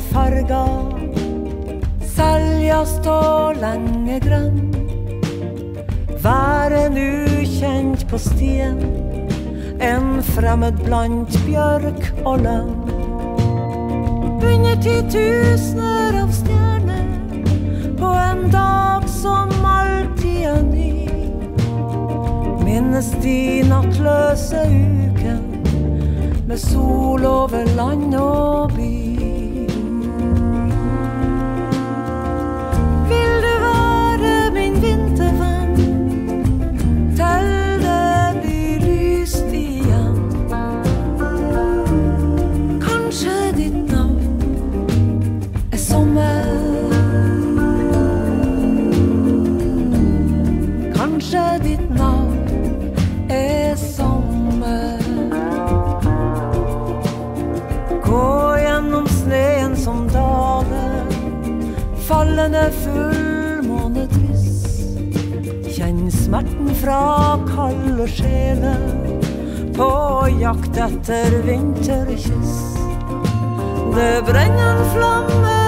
mange farger. Selja står lenge grønn. Væren ukjent på stien. En fremmed blant bjørk og lønn. Under titusener av stjerner på en dag som alltid er ny. Minnes de nattløse uken med sol over land og by. Fallende fullmånedryss. Kjenn smerten fra kalde sjeler, på jakt etter vinterkyss. Det brenner en flamme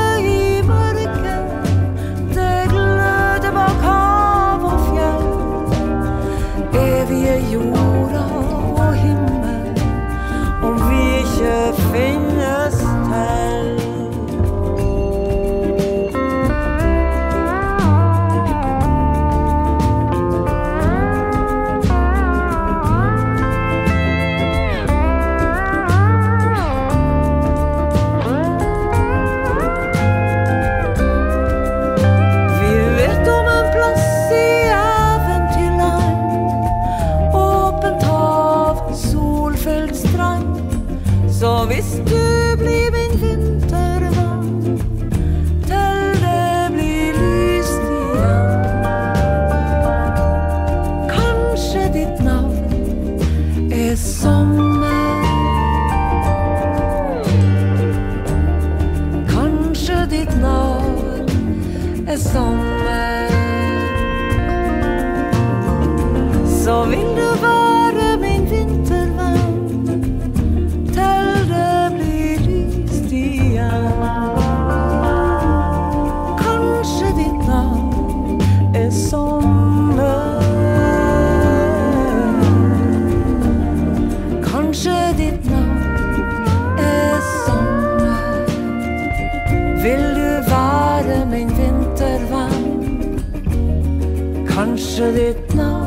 Så hvis du blir min vintervann, til det blir lyst igjen. Kanskje ditt navn er sommer. Kanskje ditt navn er sommer. Så vil du være vintervenn? Kanskje ditt navn er